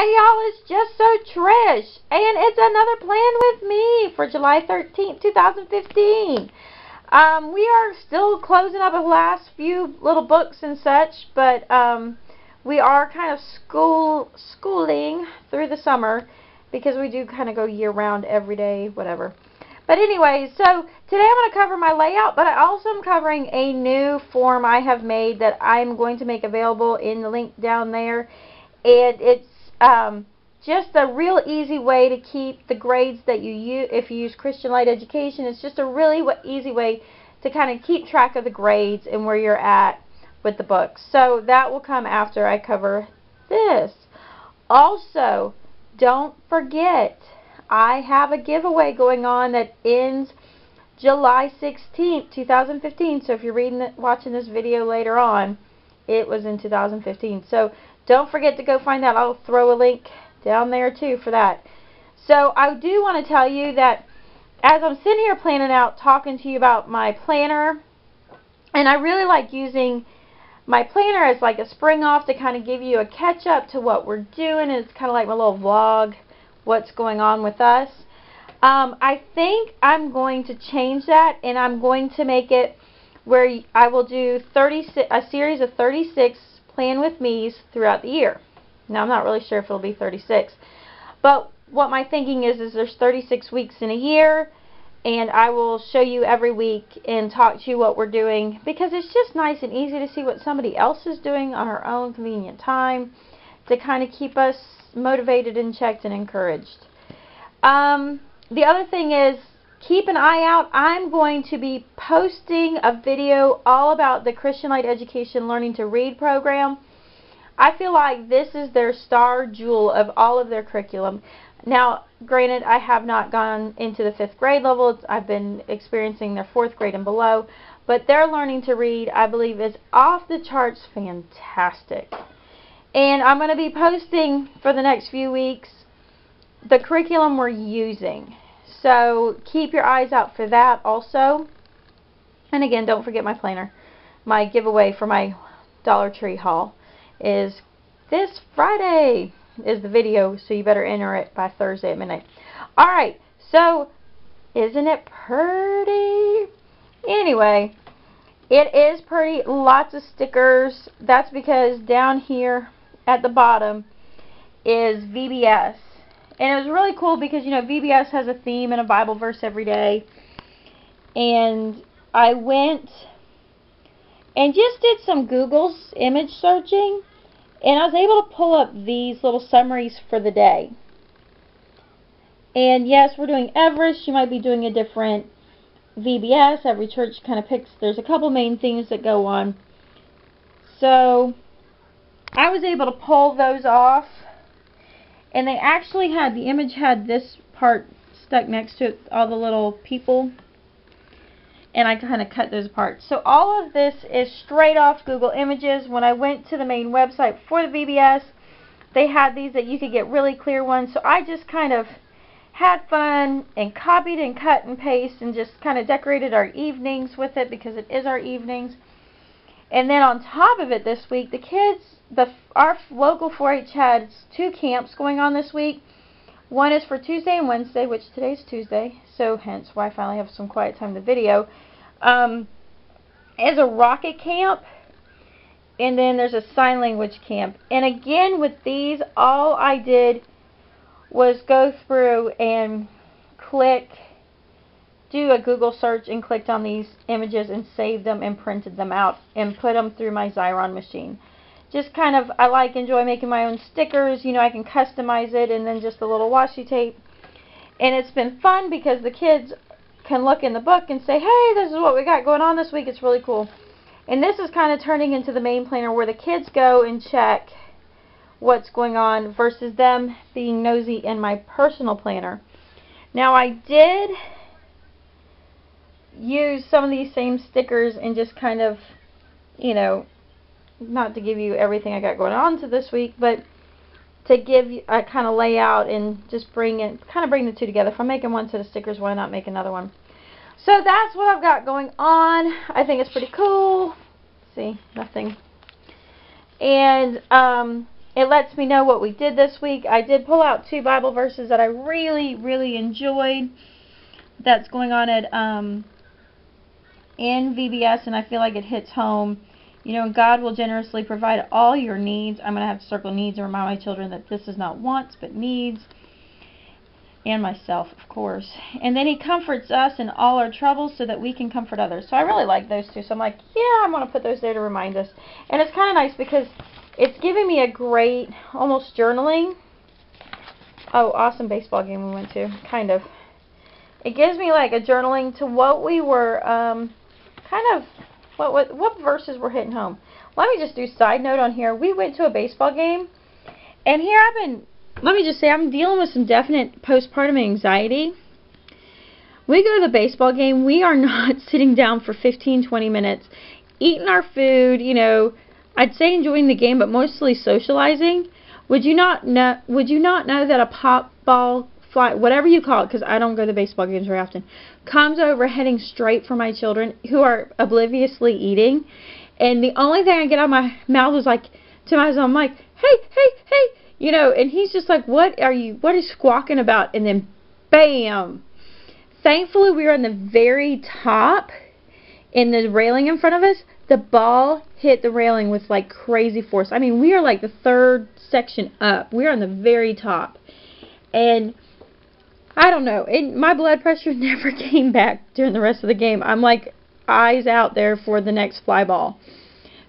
Hey y'all, it's Just Sew Trish, and it's another plan with me for July 13th, 2015. Um, we are still closing up the last few little books and such, but um, we are kind of school schooling through the summer because we do kind of go year round every day, whatever. But anyway, so today I'm going to cover my layout, but I also am covering a new form I have made that I'm going to make available in the link down there. And it's um, just a real easy way to keep the grades that you use if you use Christian Light Education. It's just a really easy way to kind of keep track of the grades and where you're at with the books. So that will come after I cover this. Also, don't forget, I have a giveaway going on that ends July 16th, 2015. So if you're reading, watching this video later on, it was in 2015. So don't forget to go find that. I'll throw a link down there too for that. So I do want to tell you that as I'm sitting here planning out, talking to you about my planner, and I really like using my planner as like a spring off to kind of give you a catch up to what we're doing. It's kind of like my little vlog, what's going on with us. Um, I think I'm going to change that and I'm going to make it where I will do 36, a series of 36 plan with me's throughout the year. Now I'm not really sure if it'll be 36. But what my thinking is is there's 36 weeks in a year and I will show you every week and talk to you what we're doing because it's just nice and easy to see what somebody else is doing on her own convenient time to kind of keep us motivated and checked and encouraged. Um, the other thing is keep an eye out. I'm going to be posting a video all about the Christian Light Education Learning to Read program. I feel like this is their star jewel of all of their curriculum. Now, granted, I have not gone into the fifth grade level. I've been experiencing their fourth grade and below. But their learning to read, I believe, is off the charts fantastic. And I'm going to be posting for the next few weeks the curriculum we're using. So keep your eyes out for that also. And again, don't forget my planner. My giveaway for my Dollar Tree haul is this Friday is the video, so you better enter it by Thursday at midnight. Alright, so isn't it pretty? Anyway, it is pretty. Lots of stickers. That's because down here at the bottom is VBS. And it was really cool because, you know, VBS has a theme and a Bible verse every day. And I went and just did some Google's image searching. And I was able to pull up these little summaries for the day. And yes, we're doing Everest. You might be doing a different VBS. Every church kind of picks, there's a couple main things that go on. So, I was able to pull those off and they actually had, the image had this part stuck next to it, all the little people. And I kind of cut those apart. So all of this is straight off Google Images. When I went to the main website for the VBS, they had these that you could get really clear ones. So I just kind of had fun and copied and cut and paste and just kind of decorated our evenings with it because it is our evenings. And then on top of it this week, the kids the our local 4-H has two camps going on this week. One is for Tuesday and Wednesday, which today's Tuesday, so hence why I finally have some quiet time to video. Um, is a rocket camp, and then there's a sign language camp. And again, with these, all I did was go through and click, do a Google search, and clicked on these images and saved them and printed them out and put them through my Xyron machine just kind of, I like, enjoy making my own stickers. You know, I can customize it and then just a little washi tape. And it's been fun because the kids can look in the book and say, hey, this is what we got going on this week. It's really cool. And this is kind of turning into the main planner where the kids go and check what's going on versus them being nosy in my personal planner. Now I did use some of these same stickers and just kind of, you know, not to give you everything I got going on to this week, but to give you a kind of layout and just bring it, kind of bring the two together. If I'm making one set of stickers, why not make another one? So that's what I've got going on. I think it's pretty cool. See, nothing. And um, it lets me know what we did this week. I did pull out two Bible verses that I really, really enjoyed. That's going on at um, in VBS, and I feel like it hits home. You know, God will generously provide all your needs. I'm going to have to circle needs and remind my children that this is not wants, but needs. And myself, of course. And then He comforts us in all our troubles so that we can comfort others. So I really like those two. So I'm like, yeah, I'm going to put those there to remind us. And it's kind of nice because it's giving me a great, almost journaling. Oh, awesome baseball game we went to. Kind of. It gives me like a journaling to what we were, um, kind of, what, what, what verses were hitting home. Let me just do side note on here. We went to a baseball game, and here I've been, let me just say, I'm dealing with some definite postpartum anxiety. We go to the baseball game, we are not sitting down for 15, 20 minutes, eating our food, you know, I'd say enjoying the game, but mostly socializing. Would you not know? Would you not know that a pop ball fly, whatever you call it, because I don't go to baseball games very often, comes over heading straight for my children who are obliviously eating, and the only thing I get out of my mouth is like to myself, I'm like, hey, hey, hey, you know, and he's just like, what are you? What you squawking about? And then, bam. Thankfully, we were on the very top in the railing in front of us, the ball hit the railing with like crazy force. I mean, we are like the third section up. We're on the very top. And I don't know. It, my blood pressure never came back during the rest of the game. I'm like eyes out there for the next fly ball.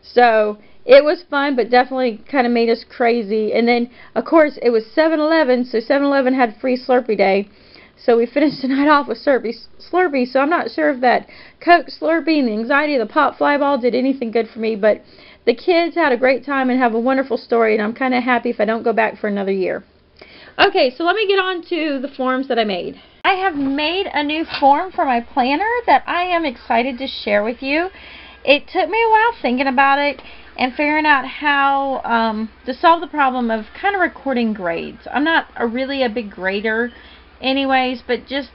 So it was fun, but definitely kind of made us crazy. And then, of course, it was 7-Eleven, so 7-Eleven had free Slurpee Day. So we finished the night off with Slurpee, Slurpee. So I'm not sure if that Coke Slurpee and the anxiety of the pop fly ball did anything good for me. But the kids had a great time and have a wonderful story. And I'm kind of happy if I don't go back for another year. Okay, so let me get on to the forms that I made. I have made a new form for my planner that I am excited to share with you. It took me a while thinking about it and figuring out how um, to solve the problem of kind of recording grades. I'm not a really a big grader anyways, but just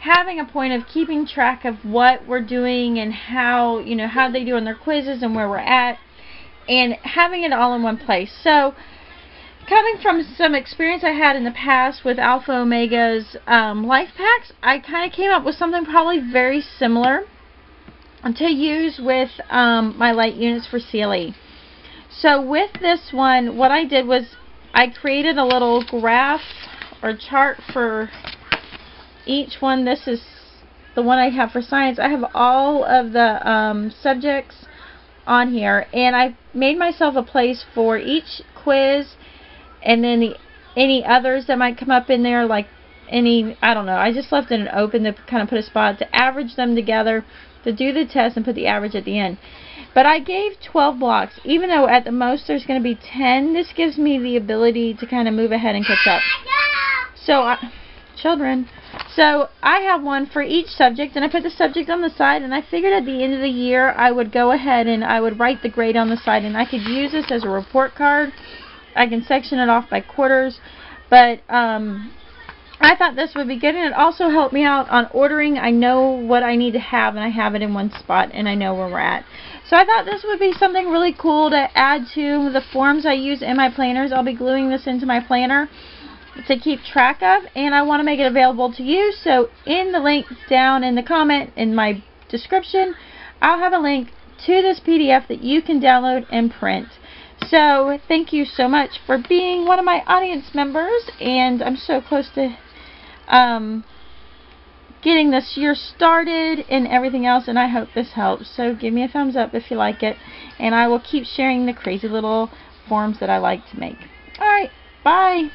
having a point of keeping track of what we're doing and how, you know, how they do on their quizzes and where we're at and having it all in one place. So, coming from some experience I had in the past with Alpha Omega's um, LIFEPACs, I kind of came up with something probably very similar to use with um, my light units for CLE. So with this one, what I did was I created a little graph or chart for each one. This is the one I have for science. I have all of the um, subjects on here and I made myself a place for each quiz and then the, any others that might come up in there like any, I don't know, I just left it open to kind of put a spot to average them together to do the test and put the average at the end. But I gave 12 blocks, even though at the most there's going to be 10, this gives me the ability to kind of move ahead and catch up. So, I, children. So, I have one for each subject, and I put the subject on the side, and I figured at the end of the year I would go ahead and I would write the grade on the side, and I could use this as a report card. I can section it off by quarters, but um, I thought this would be good, and it also helped me out on ordering. I know what I need to have, and I have it in one spot, and I know where we're at. So I thought this would be something really cool to add to the forms I use in my planners. I'll be gluing this into my planner to keep track of and I want to make it available to you so in the link down in the comment in my description I'll have a link to this PDF that you can download and print so thank you so much for being one of my audience members and I'm so close to um, getting this year started and everything else and I hope this helps. So give me a thumbs up if you like it and I will keep sharing the crazy little forms that I like to make. Alright bye